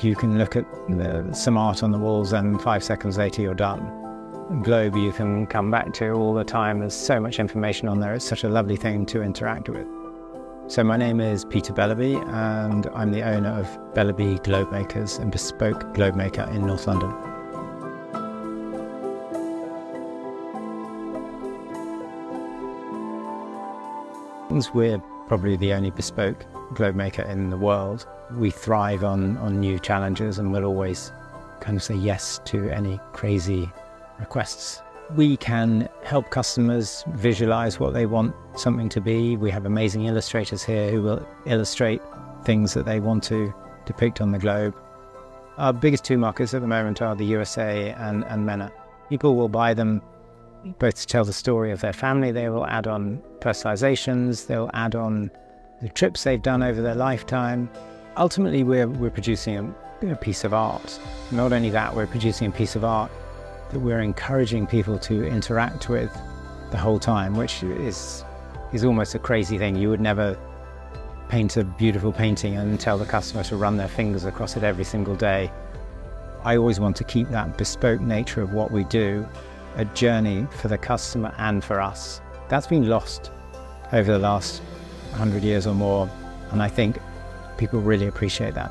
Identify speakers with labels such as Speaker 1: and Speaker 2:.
Speaker 1: you can look at the, some art on the walls and five seconds later you're done. Globe you can come back to all the time. There's so much information on there. It's such a lovely thing to interact with. So my name is Peter Bellerby and I'm the owner of Bellerby Globe Makers, a bespoke globe maker in North London. We're probably the only bespoke globe maker in the world. We thrive on, on new challenges and we'll always kind of say yes to any crazy requests. We can help customers visualize what they want something to be. We have amazing illustrators here who will illustrate things that they want to depict on the globe. Our biggest two markets at the moment are the USA and, and MENA. People will buy them both to tell the story of their family, they will add on personalizations, they'll add on the trips they've done over their lifetime. Ultimately, we're, we're producing a, a piece of art. Not only that, we're producing a piece of art that we're encouraging people to interact with the whole time, which is, is almost a crazy thing. You would never paint a beautiful painting and tell the customer to run their fingers across it every single day. I always want to keep that bespoke nature of what we do a journey for the customer and for us. That's been lost over the last 100 years or more, and I think people really appreciate that.